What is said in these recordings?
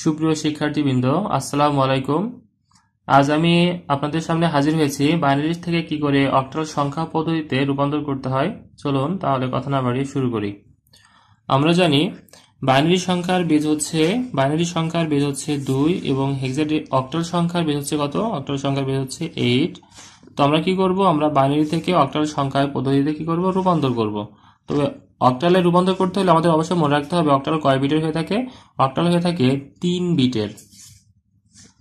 সুপ্রিয় শিক্ষার্থীবৃন্দ, আসসালামু আলাইকুম। আজ আমি আপনাদের সামনে হাজির হয়েছি বাইনারি থেকে কি করে অক্টাল সংখ্যা পদ্ধতিতে রূপান্তর করতে হয়। চলুন তাহলে কথা না বাড়িয়ে শুরু করি। আমরা জানি বাইনারি সংখ্যার বেজ হচ্ছে, বাইনারি সংখ্যার বেজ হচ্ছে দুই এবং হেক্সাডে অক্টাল সংখ্যার বেজ হচ্ছে কত? অক্টাল সংখ্যার বেজ হচ্ছে এইট। তো আমরা কি করব? আমরা বাইনারি থেকে অক্টাল সংখ্যার পদ্ধতিতে কি করব? রূপান্তর করব। তবে অক্টালে রূপান্তর করতে হলে আমাদের অবশ্যই মনে রাখতে হবে অক্টাল কয় বিটের হয়ে থাকে? অক্টাল হয়ে থাকে তিন বিটের।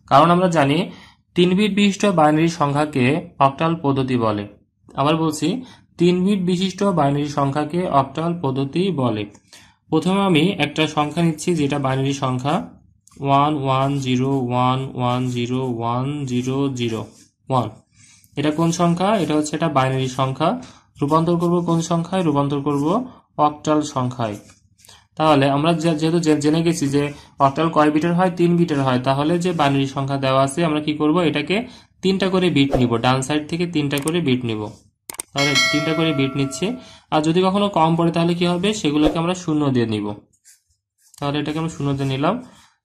কারণ আমরা জানি তিন বিট বিশিষ্ট বাইনারি সংখ্যাকে অক্টাল পদ্ধতি বলে। আবার বলছি, তিন বিট বিশিষ্ট বাইনারি সংখ্যাকে অক্টাল পদ্ধতি বলে। প্রথমে আমি একটা সংখ্যা নিচ্ছি যেটা বাইনারি সংখ্যা one one, zero, one one, zero one, zero zero, one. এটা কোন সংখ্যা? এটা হচ্ছে এটা বাইনারি সংখ্যা। রূপান্তর করব কোন সংখ্যায়? রূপান্তর করব অক্টাল সংখ্যায়। তাহলে আমরা যেহেতু জেনে গেছি যে অক্টাল কয় বিটের হয়? তিন বিটের হয়। তাহলে যে বাইনারি সংখ্যা দেওয়া আছে, আমরা কি করব? এটাকে তিনটা করে বিট নিব। ডান সাইড থেকে তিনটা করে বিট নিব। তাহলে তিনটা করে বিট নিচ্ছে। আর যদি কখনো কম পড়ে, তাহলে কি হবে? সেগুলোকে আমরা শূন্য দিয়ে নিব। তাহলে এটাকে আমরা শূন্য দিয়ে নিলাম।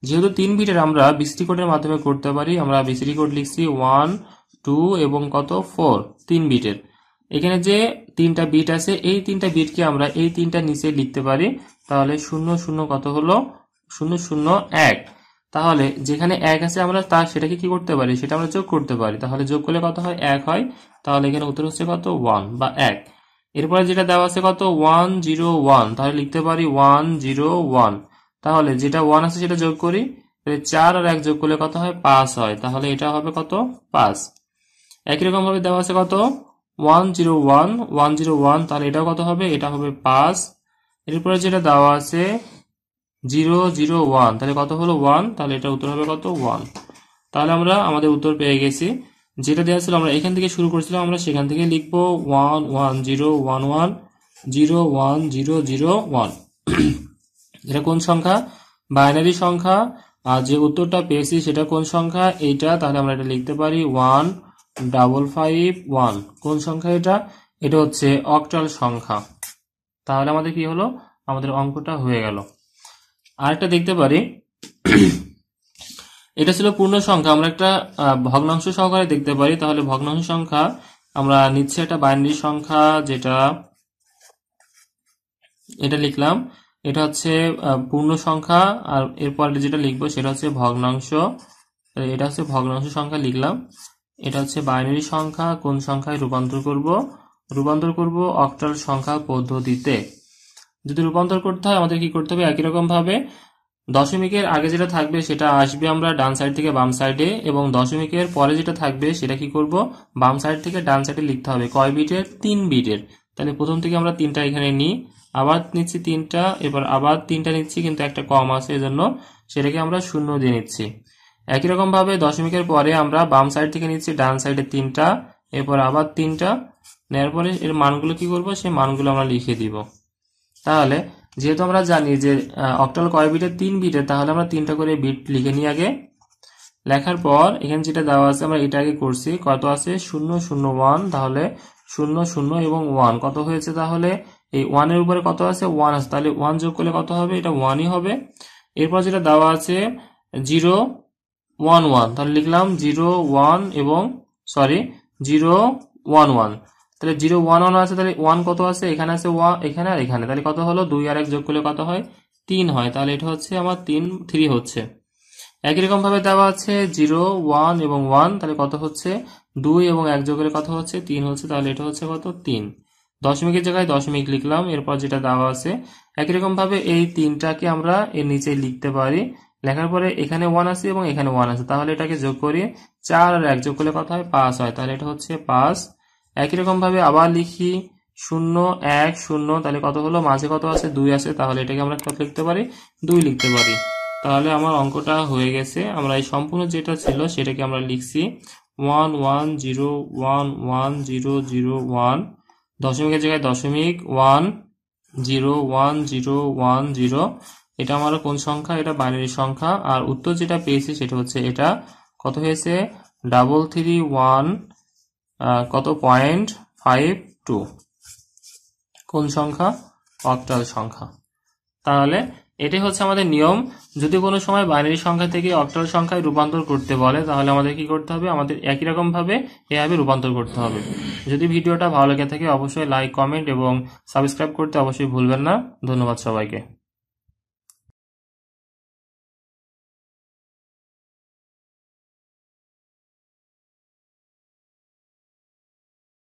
যেহেতু তিন বিটের আমরা বিসিটি কোডের মাধ্যমে করতে পারি, আমরা বিসিটি কোড লিখছি ওয়ান টু এবং কত? ফোর তিন বিটের। এখানে যে তিনটা বিট আছে, এই তিনটা বিটকে আমরা এই তিনটা নিচে লিখতে পারি। তাহলে শূন্য শূন্য কত হলো? শূন্য শূন্য, এক। তাহলে যেখানে এক আছে আমরা তার সেটাকে কি করতে পারি? সেটা আমরা যোগ করতে পারি। তাহলে যোগ করলে কত হয়? এক হয়। তাহলে এখানে উত্তর হচ্ছে কত? ওয়ান বা এক। এরপরে যেটা দেওয়া আছে কত? ওয়ান জিরো ওয়ান তাহলে লিখতে পারি ওয়ান জিরো ওয়ান তাহলে যেটা ওয়ান আছে সেটা যোগ করি। চার আর এক যোগ করলে কত হয়? পাঁচ হয়। তাহলে এটা হবে কত? পাঁচ। একই রকম ভাবে দেওয়া আছে কত? One zero one one zero one তাহলে এটাও কত হবে? এটা হবে পাঁচ। এরপরে যেটা দেওয়া আছে জিরো জিরো ওয়ান তাহলে কত হলো ওয়ান তাহলে এটা উত্তর হবে কত? ওয়ান তাহলে আমরা আমাদের উত্তর পেয়ে গেছি। যেটা দেওয়া ছিল, আমরা এখান থেকে শুরু করেছিলাম, আমরা সেখান থেকে লিখব one one zero one one zero one zero zero one এটা কোন সংখ্যা? বাইনারি সংখ্যা। আর যে উত্তরটা পেয়েছি সেটা কোন সংখ্যা? এইটা। তাহলে আমরা এটা লিখতে পারি ওয়ান ডাবল ফাইভ ওয়ান কোন সংখ্যা এটা? এটা হচ্ছে অক্টাল সংখ্যা। তাহলে আমাদের কি হলো? আমাদের অঙ্কটা হয়ে গেল। আরেকটা দেখতে পারি। এটা ছিল পূর্ণ সংখ্যা। আমরা একটা ভগ্নাংশ সহকারে দেখতে পারি। তাহলে ভগ্নাংশ সংখ্যা আমরা নিচ্ছে একটা বাইনারি সংখ্যা যেটা এটা লিখলাম। এটা হচ্ছে পূর্ণ সংখ্যা। আর এরপর যেটা লিখব সেটা হচ্ছে ভগ্নাংশ। এটা হচ্ছে ভগ্নাংশ সংখ্যা লিখলাম। এটা হচ্ছে বাইনারি সংখ্যা, কোন সংখ্যায় রূপান্তর করব? রূপান্তর করব অক্টাল সংখ্যা পদ্ধতিতে। যদি রূপান্তর করতে হয়, আমাদের কি করতে হবে? একই রকম ভাবে দশমিকের আগে যেটা থাকবে সেটা আসবে আমরা ডান সাইড থেকে বাম সাইডে এবং দশমিকের পরে যেটা থাকবে সেটা কি করব? বাম সাইড থেকে ডান সাইডে লিখতে হবে। কয় বিটের? তিন বিটের। তাহলে প্রথম থেকে আমরা তিনটা এখানে নিই। আবার নিচ্ছি তিনটা, এবার আবার তিনটা নিচ্ছি, কিন্তু একটা কম আছে এজন্য সেটাকে আমরা শূন্য দিয়ে নিচ্ছি। একই রকম ভাবে দশমিকের পরে আমরা বাম সাইড থেকে নিচ্ছি, ডান সাইডে তিনটা, এরপর আবার তিনটা। নেওয়ার পরে এর মানগুলো কি করব? সেই মানগুলো আমরা লিখে দিব। তাহলে যেহেতু আমরা জানি যে অক্টাল কয় বিটের? তিন বিটে তাহলে আমরা তিনটা করে বিট লিখে নিই আগে। লেখার পর এখানে যেটা দেওয়া আছে, আমরা এটা আগে করছি। কত আছে? শূন্য শূন্য ওয়ান। তাহলে শূন্য শূন্য এবং ওয়ান। কত হয়েছে তাহলে? এই ওয়ানের উপরে কত আছে? ওয়ান আছে। তাহলে ওয়ান যোগ করলে কত হবে? এটা ওয়ানই হবে। এরপর যেটা দেওয়া আছে, জিরো ওয়ান ওয়ান তাহলে লিখলাম জিরো ওয়ান এবং সরি জিরো ওয়ান ওয়ান তাহলে জিরো ওয়ান ওয়ান আছে, তাহলে ওয়ান কত আছে? এখানে আছে ওয়ান এখানে আর এখানে। তাহলে কত হলো? দুই আর এক যোগ করলে কত হয়? তিন হয়। তাহলে এটা হচ্ছে আমার তিন থ্রি হচ্ছে। একই রকম ভাবে দেওয়া আছে জিরো ওয়ান এবং ওয়ান তাহলে কত হচ্ছে? দুই এবং এক যোগের কত হচ্ছে? তিন হচ্ছে। তাহলে এটা হচ্ছে কত? তিন। দশমিকের জায়গায় দশমিক লিখলাম, এরপর যেটা দেওয়া আছে, একই রকম ভাবে এই তিনটাকে আমরা এর নিচে লিখতে পারি। লেখার পরে এখানে ওয়ান আছে এবং এখানে ওয়ান আছে। তাহলে এটাকে যোগ করি চার আর এক। যোগ করলে কত হয়? পাঁচ হয়। তাহলে এটা হচ্ছে পাঁচ। একই রকম ভাবে আবার লিখি শূন্য, এক, শূন্য। তাহলে কত হলো? মাঝে কত আছে? দুই আছে। তাহলে এটাকে আমরা কত লিখতে পারি? দুই লিখতে পারি। তাহলে আমার অঙ্কটা হয়ে গেছে। আমরা এই সম্পূর্ণ যেটা ছিল সেটাকে আমরা লিখছি one one, zero, one one, zero zero, one. দশমিকের জায়গায় দশমিক, one, zero one zero one, zero. এটা আমার কোন সংখ্যা? এটা বাইনারি সংখ্যা। আর উত্তর যেটা পেয়েছি সেটা হচ্ছে এটা। কত হয়েছে? ডাবল থ্রি ওয়ান কত? Point five two. কোন সংখ্যা? অক্টাল সংখ্যা। তাহলে এটাই হচ্ছে আমাদের নিয়ম। যদি কোনো সময় বাইনারি সংখ্যা থেকে অক্টাল সংখ্যায় রূপান্তর করতে বলে, তাহলে আমাদের কি করতে হবে? আমাদের একই রকম ভাবে এভাবে রূপান্তর করতে হবে। যদি ভিডিওটা ভালো লেগে থাকে, অবশ্যই লাইক কমেন্ট এবং সাবস্ক্রাইব করতে অবশ্যই ভুলবেন না। ধন্যবাদ সবাইকে।